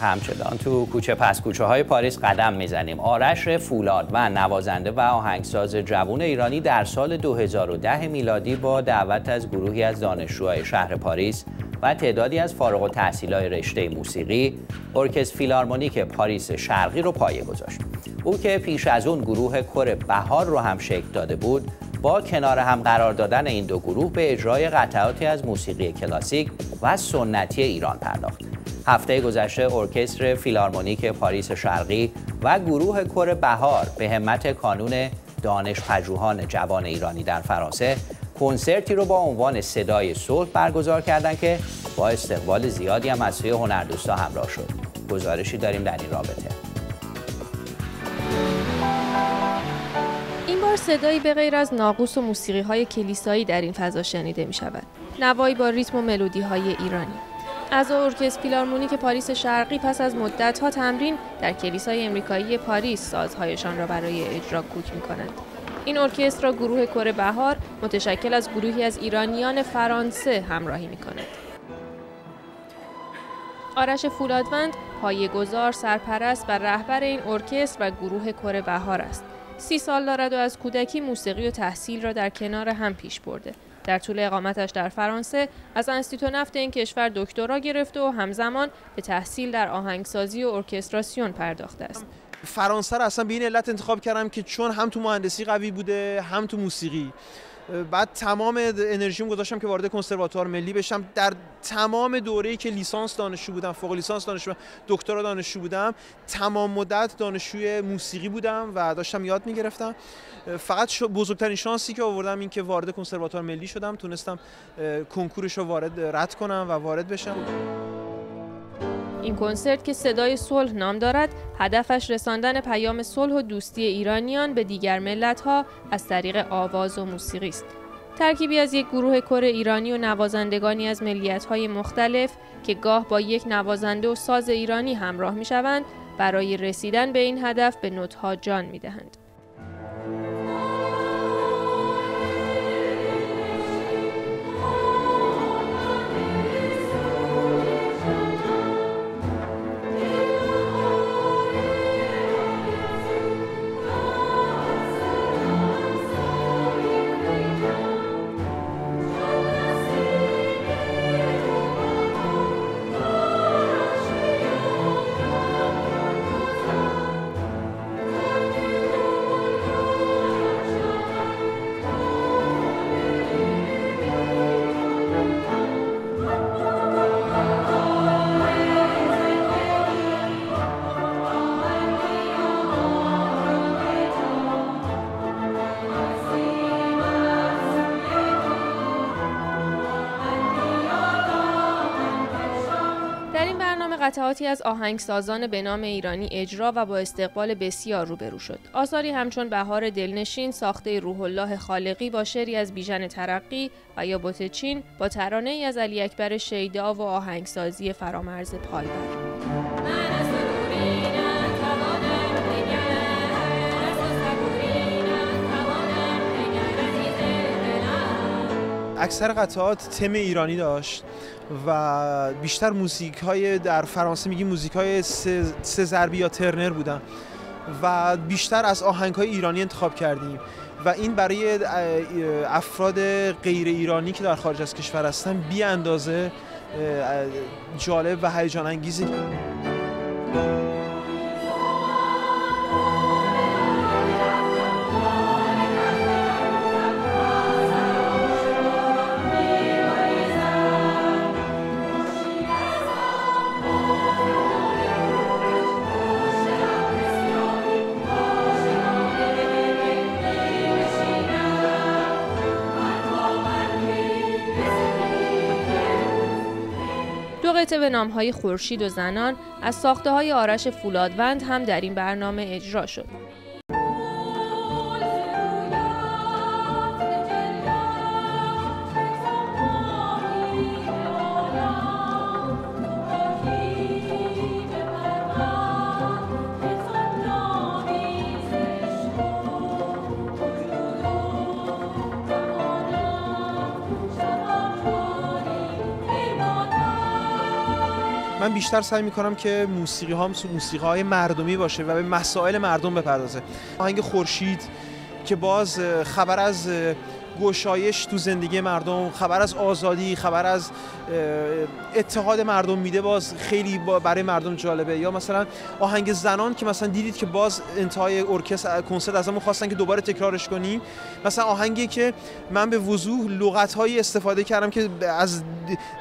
همچنان تو کوچه پس کوچه های پاریس قدم می‌زنیم. آرش فولادوند نوازنده و آهنگساز جوون ایرانی در سال 2010 میلادی با دعوت از گروهی از دانشجوهای شهر پاریس و تعدادی از فارغ‌التحصیل های رشته موسیقی ارکستر فیلارمونیک پاریس شرقی رو پایه گذاشت. او که پیش از اون گروه کر بهار رو هم شکل داده بود با کنار هم قرار دادن این دو گروه به اجرای قطعاتی از موسیقی کلاسیک و سنتی ایران پرداخت. هفته گذشته ارکستر فیلارمونیک پاریس شرقی و گروه کر بهار به همت کانون دانش پژوهان جوان ایرانی در فرانسه کنسرتی رو با عنوان صدای صلح برگزار کردند که با استقبال زیادی هم از سوی هنردوستا همراه شد گزارشی داریم در این رابطه این بار صدایی به غیر از ناقوس و موسیقی های کلیسایی در این فضا شنیده می شود. نوایی با ریتم و ملودی های ایرانی. از ارکستر فیلارمونیک پاریس شرقی پس از مدتها تمرین در کلیسای امریکایی پاریس سازهایشان را برای اجرا کوک می کنند. این ارکستر را گروه کر بهار متشکل از گروهی از ایرانیان فرانسه همراهی می کند. آرش فولادوند پایه‌گذار، سرپرست و رهبر این ارکستر و گروه کر بهار است. سی سال دارد و از کودکی موسیقی و تحصیل را در کنار هم پیش برده. در طول اقامتش در فرانسه از انستیتو نفت این کشور دکترا گرفته و همزمان به تحصیل در آهنگسازی و ارکستراسیون پرداخته است. فرانسه را اصلا به این علت انتخاب کردم که چون هم تو مهندسی قوی بوده هم تو موسیقی بعد تمام انرژیم گذاشتم که وارد کنسرواتوار ملی بشم. در تمام دوره‌ای که لیسانس دانشجو بودم فوق لیسانس دانشجو دکترا دانشجو بودم تمام مدت دانشجوی موسیقی بودم و داشتم یاد می‌گرفتم. فقط بزرگترین شانسی که آوردم این که وارد کنسرواتوار ملی شدم تونستم کنکورش رو وارد رد کنم و وارد بشم. این کنسرت که صدای صلح نام دارد هدفش رساندن پیام صلح و دوستی ایرانیان به دیگر ملتها از طریق آواز و موسیقی است ترکیبی از یک گروه کر ایرانی و نوازندگانی از ملیت‌های مختلف که گاه با یک نوازنده و ساز ایرانی همراه می‌شوند برای رسیدن به این هدف به نوت‌ها جان می‌دهند. قطعاتی از آهنگسازان به نام ایرانی اجرا و با استقبال بسیار روبرو شد. آثاری همچون بهار دلنشین ساخته روح الله خالقی با شعری از بیژن ترقی و یا چین با ترانه ای از علی اکبر شیدا و آهنگسازی فرامرز پایور. اکثر قطعات تم ایرانی داشت و بیشتر موزیک های در فرانسه میگیم موزیک های سه, ضربی یا ترنر بودن و بیشتر از آهنگ های ایرانی انتخاب کردیم و این برای افراد غیر ایرانی که در خارج از کشور هستن بی اندازه جالب و هیجان انگیزی قطعه به نامهای خورشید و زنان از ساخته های آرش فولادوند هم در این برنامه اجرا شد. من بیشتر سعی می‌کنم که موسیقی هم موسیقی های مردمی باشه و به مسائل مردم بپردازه. آهنگ خورشید که باز خبر از گشایش تو زندگی مردم خبر از آزادی خبر از اتحاد مردم میده باز خیلی برای مردم جالبه. یا مثلا آهنگ زنان که مثلا دیدید که باز انتهای ارکستر کنسرت ازمون خواستن که دوباره تکرارش کنیم. مثلا آهنگی که من به وضوح لغت استفاده کردم که از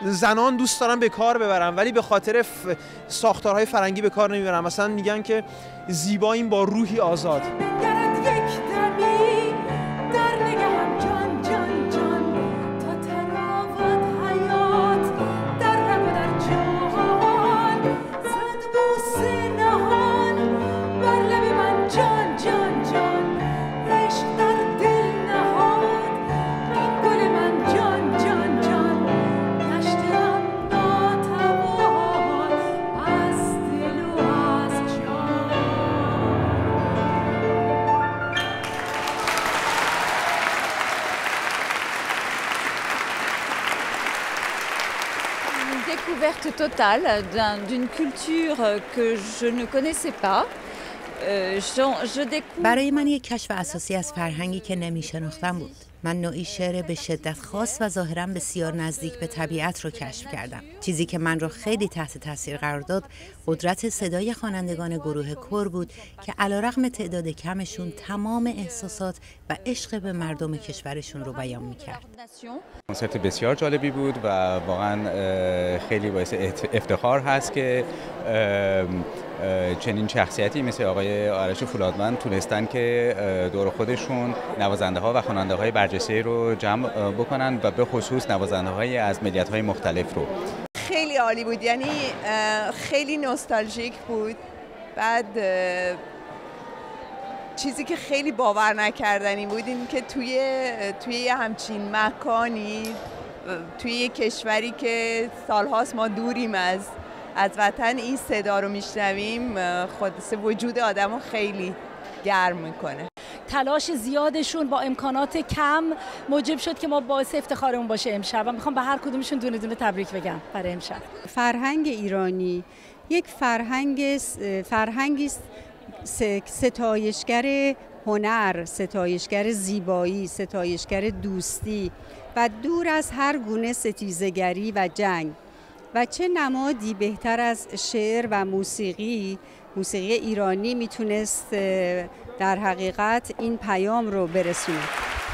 زنان دوست دارم به کار ببرم ولی به خاطر ساختارهای فرنگی به کار نمی‌برم. مثلا میگن که زیباییم با روحی آزاد. Découverte totale d'une culture que je ne connaissais pas. برای من یک کشف اساسی از فرهنگی که نمیشناختم بود من نوعی شعر به شدت خاص و ظاهرا بسیار نزدیک به طبیعت رو کشف کردم. چیزی که من رو خیلی تحت تاثیر قرار داد قدرت صدای خوانندگان گروه کور بود که علیرغم تعداد کمشون تمام احساسات و عشق به مردم کشورشون رو بیان می‌کرد. کنسرت بسیار جالبی بود و واقعا خیلی باعث افتخار هست که چنین شخصیتی مثل آقای آرش فولادمند تونستن که دور خودشون نوازنده ها و خواننده های برجسته رو جمع بکنن و به خصوص نوازنده های از ملیت های مختلف رو. خیلی عالی بود. یعنی خیلی نوستالژیک بود. بعد چیزی که خیلی باور نکردنی بود این که توی توی همچین مکانی توی کشوری که سالهاست ما دوریم از از وطن این صدا رو میشنویم خود وجود آدم رو خیلی گرم می‌کنه. تلاش زیادشون با امکانات کم موجب شد که ما باعث افتخارمون باشه امشب. و می‌خوام به هر کدومشون دونه دونه تبریک بگم برای امشب. فرهنگ ایرانی یک فرهنگ فرهنگی ستایشگر هنر ستایشگر زیبایی ستایشگر دوستی و دور از هر گونه ستیزگری و جنگ. و چه نمادی بهتر از شعر و موسیقی؟ موسیقی ایرانی می‌تونست در حقیقت این پیام رو برسونه.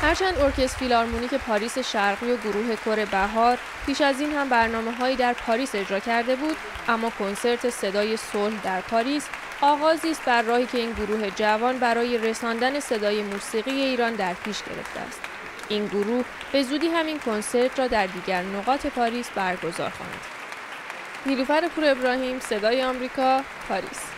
هرچند ارکستر فیلارمونیک پاریس شرقی و گروه کر بهار پیش از این هم برنامه هایی در پاریس اجرا کرده بود اما کنسرت صدای صلح در پاریس آغازی است بر راهی که این گروه جوان برای رساندن صدای موسیقی ایران در پیش گرفته است. این گروه به زودی همین کنسرت را در دیگر نقاط پاریس برگزار خواهند نیلوفر پور ابراهیم صدای آمریکا پاریس.